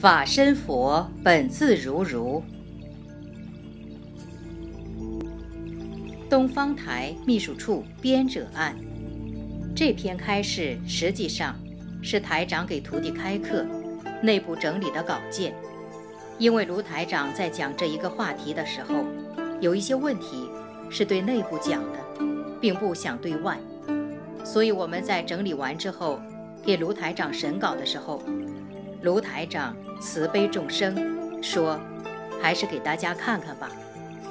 法身佛本自如如。东方台秘书处编者案，这篇开示实际上是台长给徒弟开课，内部整理的稿件。因为卢台长在讲这一个话题的时候，有一些问题是对内部讲的，并不想对外，所以我们在整理完之后，给卢台长审稿的时候。卢台长慈悲众生，说：“还是给大家看看吧，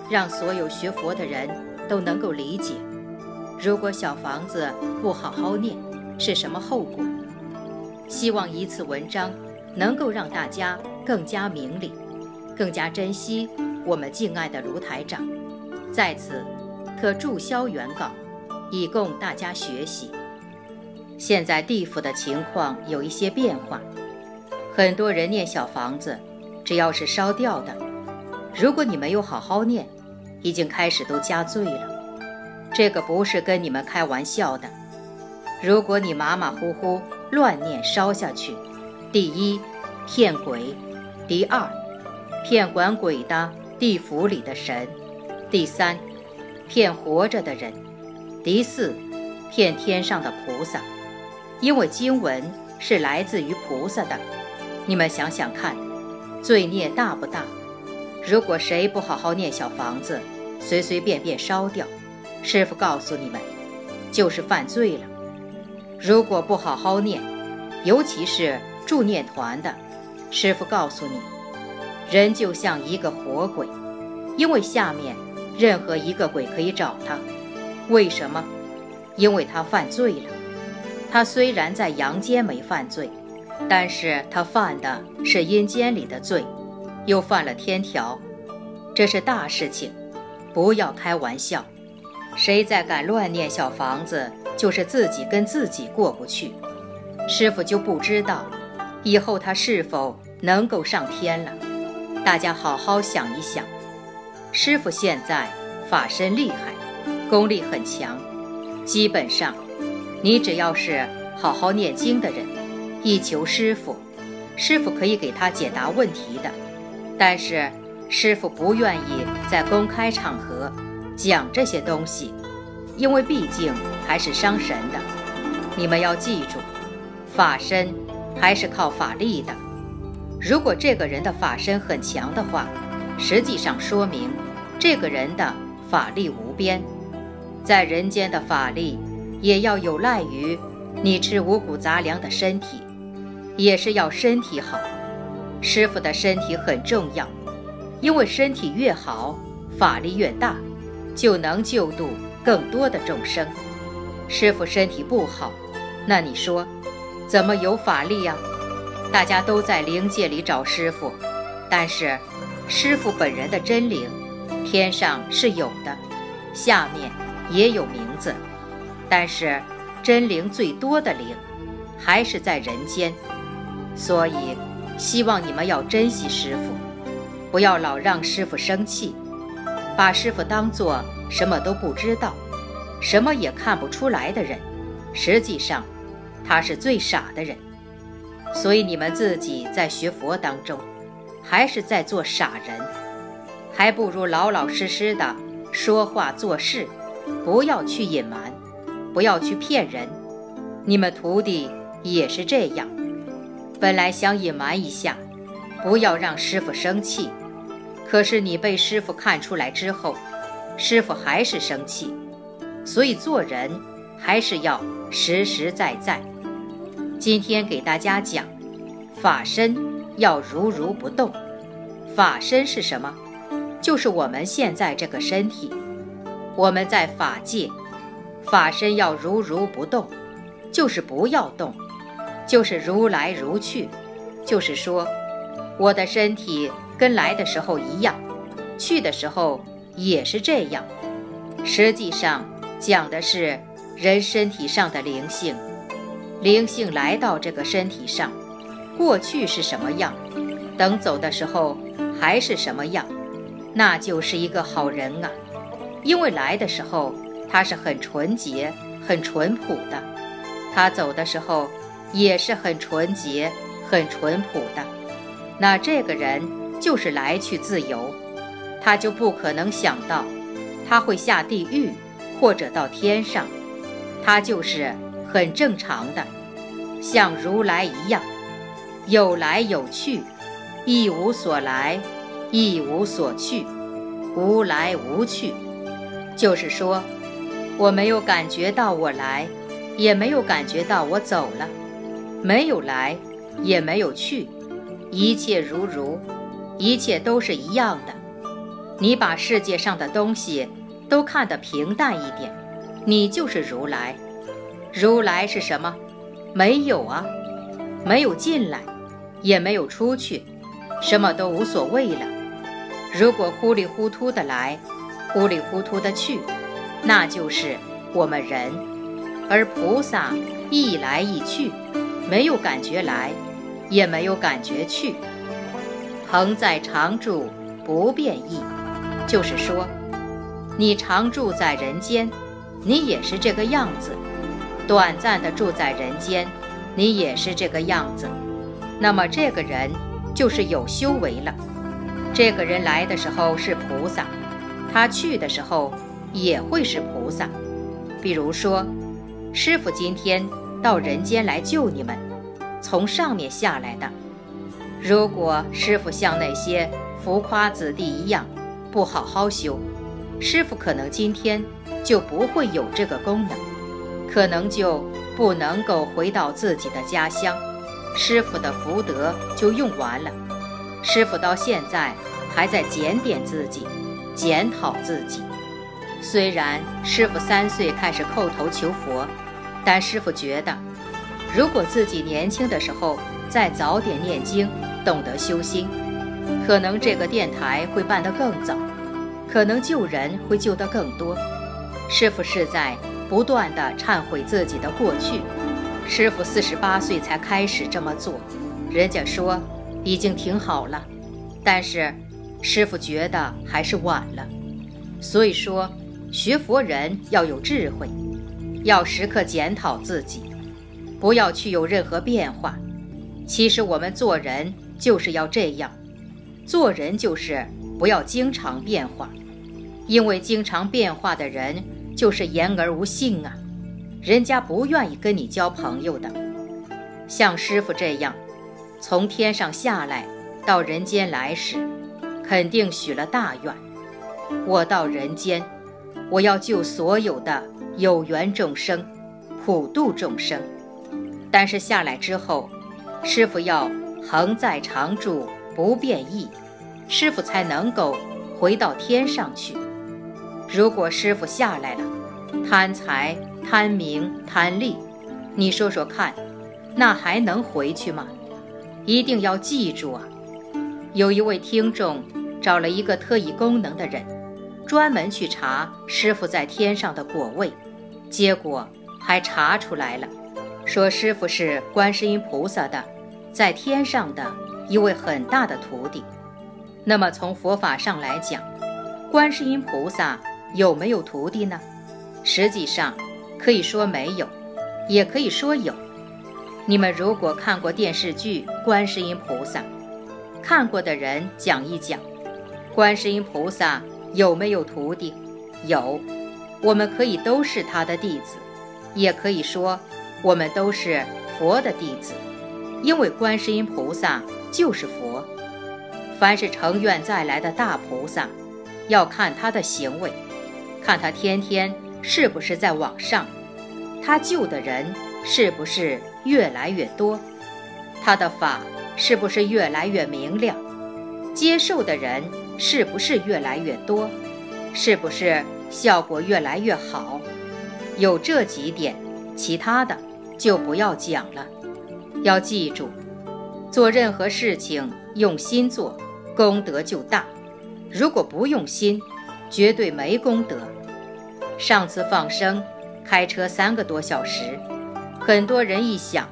让所有学佛的人都能够理解。如果小房子不好好念，是什么后果？希望以此文章能够让大家更加明理，更加珍惜我们敬爱的卢台长。在此，可注销原稿，以供大家学习。现在地府的情况有一些变化。”很多人念小房子，只要是烧掉的，如果你没有好好念，已经开始都加罪了。这个不是跟你们开玩笑的。如果你马马虎虎乱念烧下去，第一骗鬼，第二骗管鬼的地府里的神，第三骗活着的人，第四骗天上的菩萨，因为经文是来自于菩萨的。你们想想看，罪孽大不大？如果谁不好好念小房子，随随便便烧掉，师傅告诉你们，就是犯罪了。如果不好好念，尤其是助念团的，师傅告诉你，人就像一个活鬼，因为下面任何一个鬼可以找他。为什么？因为他犯罪了。他虽然在阳间没犯罪。但是他犯的是阴间里的罪，又犯了天条，这是大事情，不要开玩笑。谁再敢乱念小房子，就是自己跟自己过不去。师傅就不知道，以后他是否能够上天了。大家好好想一想。师傅现在法身厉害，功力很强，基本上，你只要是好好念经的人。一求师傅，师傅可以给他解答问题的，但是师傅不愿意在公开场合讲这些东西，因为毕竟还是伤神的。你们要记住，法身还是靠法力的。如果这个人的法身很强的话，实际上说明这个人的法力无边，在人间的法力也要有赖于你吃五谷杂粮的身体。也是要身体好，师傅的身体很重要，因为身体越好，法力越大，就能救度更多的众生。师傅身体不好，那你说，怎么有法力呀？大家都在灵界里找师傅，但是，师傅本人的真灵，天上是有的，下面也有名字，但是真灵最多的灵，还是在人间。所以，希望你们要珍惜师傅，不要老让师傅生气，把师傅当做什么都不知道、什么也看不出来的人。实际上，他是最傻的人。所以，你们自己在学佛当中，还是在做傻人，还不如老老实实的说话做事，不要去隐瞒，不要去骗人。你们徒弟也是这样。本来想隐瞒一下，不要让师傅生气，可是你被师傅看出来之后，师傅还是生气，所以做人还是要实实在在。今天给大家讲，法身要如如不动。法身是什么？就是我们现在这个身体。我们在法界，法身要如如不动，就是不要动。就是如来如去，就是说，我的身体跟来的时候一样，去的时候也是这样。实际上讲的是人身体上的灵性，灵性来到这个身体上，过去是什么样，等走的时候还是什么样，那就是一个好人啊。因为来的时候他是很纯洁、很淳朴的，他走的时候。也是很纯洁、很淳朴的。那这个人就是来去自由，他就不可能想到他会下地狱或者到天上，他就是很正常的，像如来一样，有来有去，一无所来，一无所去，无来无去，就是说，我没有感觉到我来，也没有感觉到我走了，没有来，也没有去。一切如如，一切都是一样的。你把世界上的东西都看得平淡一点，你就是如来。如来是什么？没有啊，没有进来，也没有出去，什么都无所谓了。如果糊里糊涂的来，糊里糊涂的去，那就是我们人。而菩萨一来一去，没有感觉来。也没有感觉去，恒在常住不变异，就是说，你常住在人间，你也是这个样子；短暂的住在人间，你也是这个样子。那么这个人就是有修为了。这个人来的时候是菩萨，他去的时候也会是菩萨。比如说，师傅今天到人间来救你们。从上面下来的。如果师傅像那些浮夸子弟一样不好好修，师傅可能今天就不会有这个功能，可能就不能够回到自己的家乡，师傅的福德就用完了。师傅到现在还在检点自己，检讨自己。虽然师傅三岁开始叩头求佛，但师傅觉得。如果自己年轻的时候再早点念经，懂得修心，可能这个电台会办得更早，可能救人会救得更多。师傅是在不断地忏悔自己的过去。师傅四十八岁才开始这么做，人家说已经挺好了，但是师傅觉得还是晚了。所以说，学佛人要有智慧，要时刻检讨自己。不要去有任何变化。其实我们做人就是要这样，做人就是不要经常变化，因为经常变化的人就是言而无信啊，人家不愿意跟你交朋友的。像师傅这样，从天上下来到人间来时，肯定许了大愿。我到人间，我要救所有的有缘众生，普度众生。但是下来之后，师傅要恒在常住不变异，师傅才能够回到天上去。如果师傅下来了，贪财、贪名、贪利，你说说看，那还能回去吗？一定要记住啊！有一位听众找了一个特异功能的人，专门去查师傅在天上的果位，结果还查出来了。说师傅是观世音菩萨的，在天上的一位很大的徒弟。那么从佛法上来讲，观世音菩萨有没有徒弟呢？实际上可以说没有，也可以说有。你们如果看过电视剧《观世音菩萨》，看过的人讲一讲，观世音菩萨有没有徒弟？有，我们可以都是他的弟子，也可以说。我们都是佛的弟子，因为观世音菩萨就是佛。凡是成愿再来的大菩萨，要看他的行为，看他天天是不是在往上，他救的人是不是越来越多，他的法是不是越来越明亮，接受的人是不是越来越多，是不是效果越来越好。有这几点，其他的。就不要讲了，要记住，做任何事情用心做，功德就大；如果不用心，绝对没功德。上次放生，开车三个多小时，很多人一想，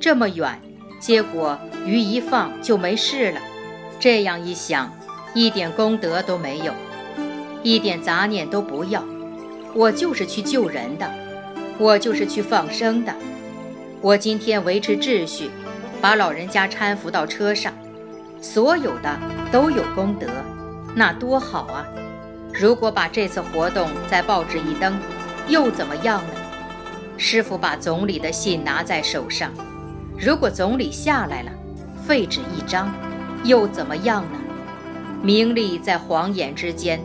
这么远，结果鱼一放就没事了。这样一想，一点功德都没有，一点杂念都不要。我就是去救人的，我就是去放生的。我今天维持秩序，把老人家搀扶到车上，所有的都有功德，那多好啊！如果把这次活动在报纸一登，又怎么样呢？师傅把总理的信拿在手上，如果总理下来了，废纸一张，又怎么样呢？名利在晃眼之间，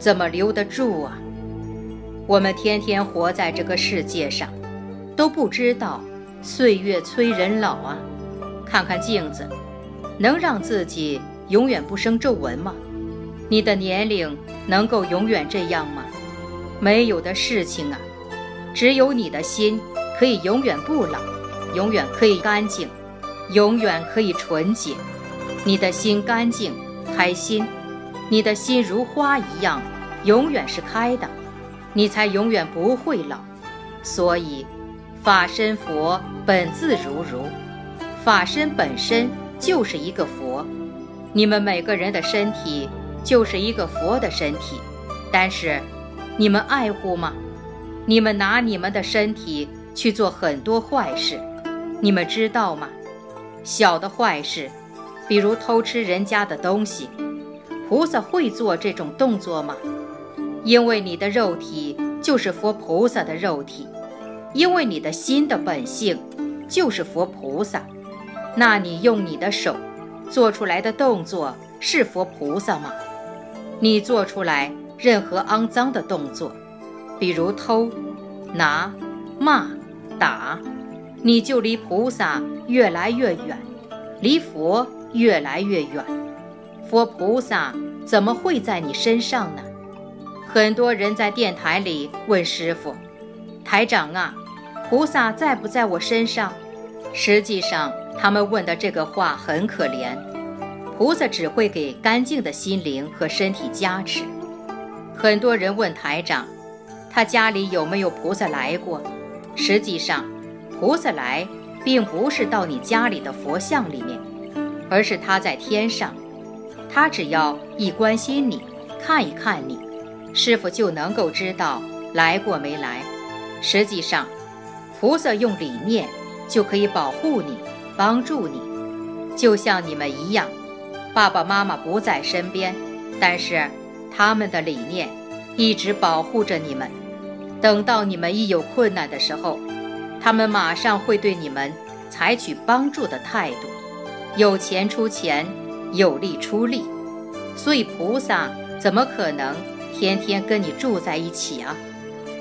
怎么留得住啊？我们天天活在这个世界上，都不知道岁月催人老啊！看看镜子。能让自己永远不生皱纹吗？你的年龄能够永远这样吗？没有的事情啊，只有你的心可以永远不老，永远可以干净，永远可以纯洁。你的心干净、开心，你的心如花一样，永远是开的，你才永远不会老。所以，法身佛本自如如，法身本身。就是一个佛，你们每个人的身体就是一个佛的身体，但是你们爱护吗？你们拿你们的身体去做很多坏事，你们知道吗？小的坏事，比如偷吃人家的东西，菩萨会做这种动作吗？因为你的肉体就是佛菩萨的肉体，因为你的心的本性就是佛菩萨。那你用你的手做出来的动作是佛菩萨吗？你做出来任何肮脏的动作，比如偷、拿、骂、打，你就离菩萨越来越远，离佛越来越远。佛菩萨怎么会在你身上呢？很多人在电台里问师傅：“台长啊，菩萨在不在我身上？”实际上。他们问的这个话很可怜，菩萨只会给干净的心灵和身体加持。很多人问台长，他家里有没有菩萨来过？实际上，菩萨来并不是到你家里的佛像里面，而是他在天上。他只要一关心你，看一看你，师傅就能够知道来过没来。实际上，菩萨用理念就可以保护你。帮助你，就像你们一样，爸爸妈妈不在身边，但是他们的理念一直保护着你们。等到你们一有困难的时候，他们马上会对你们采取帮助的态度，有钱出钱，有力出力。所以菩萨怎么可能天天跟你住在一起啊？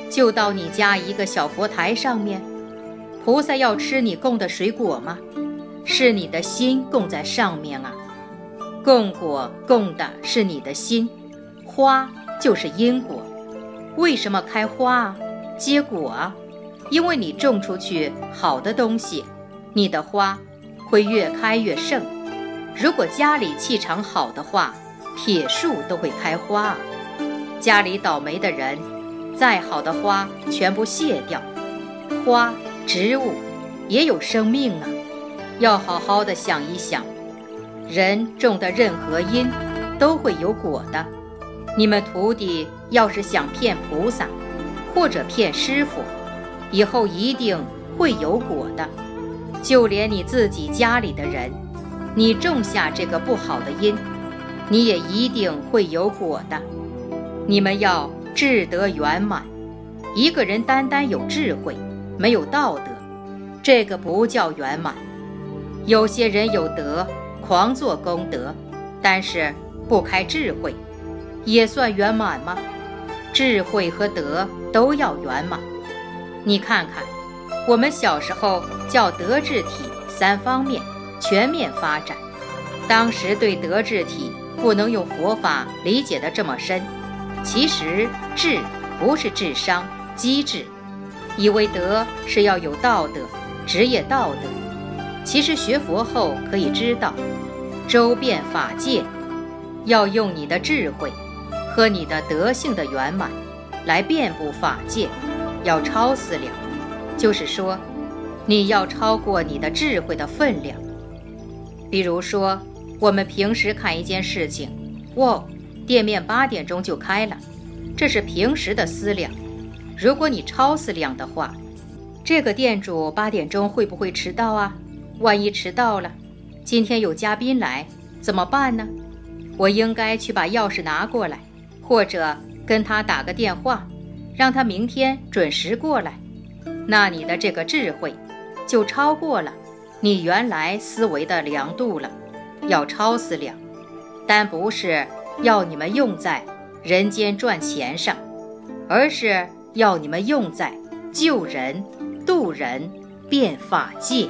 就到你家一个小佛台上面，菩萨要吃你供的水果吗？是你的心供在上面啊，供果供的是你的心，花就是因果，为什么开花啊，结果啊？因为你种出去好的东西，你的花会越开越盛。如果家里气场好的话，铁树都会开花。家里倒霉的人，再好的花全部谢掉。花植物也有生命啊。要好好的想一想，人种的任何因，都会有果的。你们徒弟要是想骗菩萨，或者骗师傅，以后一定会有果的。就连你自己家里的人，你种下这个不好的因，你也一定会有果的。你们要智德圆满。一个人单单有智慧，没有道德，这个不叫圆满。有些人有德，狂做功德，但是不开智慧，也算圆满吗？智慧和德都要圆满。你看看，我们小时候叫德智体三方面全面发展，当时对德智体不能用佛法理解的这么深。其实智不是智商、机智，以为德是要有道德、职业道德。其实学佛后可以知道，周遍法界，要用你的智慧和你的德性的圆满来遍布法界，要超思量，就是说，你要超过你的智慧的分量。比如说，我们平时看一件事情，哇，店面八点钟就开了，这是平时的思量。如果你超思量的话，这个店主八点钟会不会迟到啊？万一迟到了，今天有嘉宾来，怎么办呢？我应该去把钥匙拿过来，或者跟他打个电话，让他明天准时过来。那你的这个智慧，就超过了你原来思维的量度了，要超思量，但不是要你们用在人间赚钱上，而是要你们用在救人、渡人、变法界。